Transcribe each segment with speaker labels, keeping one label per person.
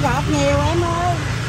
Speaker 1: Chị gọt nhiều em ơi.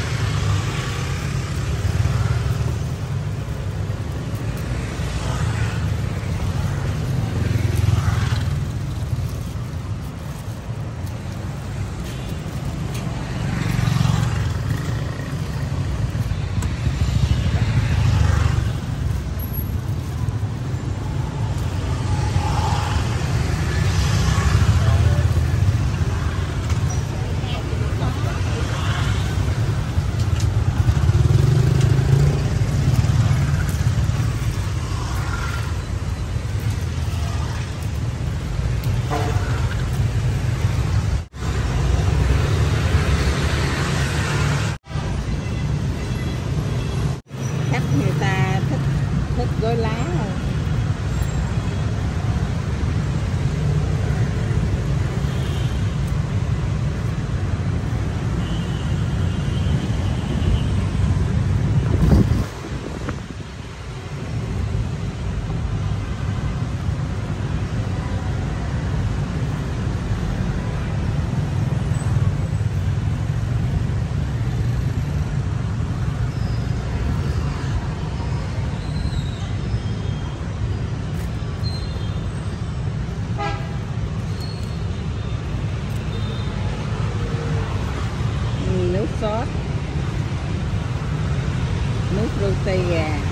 Speaker 1: sốt. Nước rô tây gà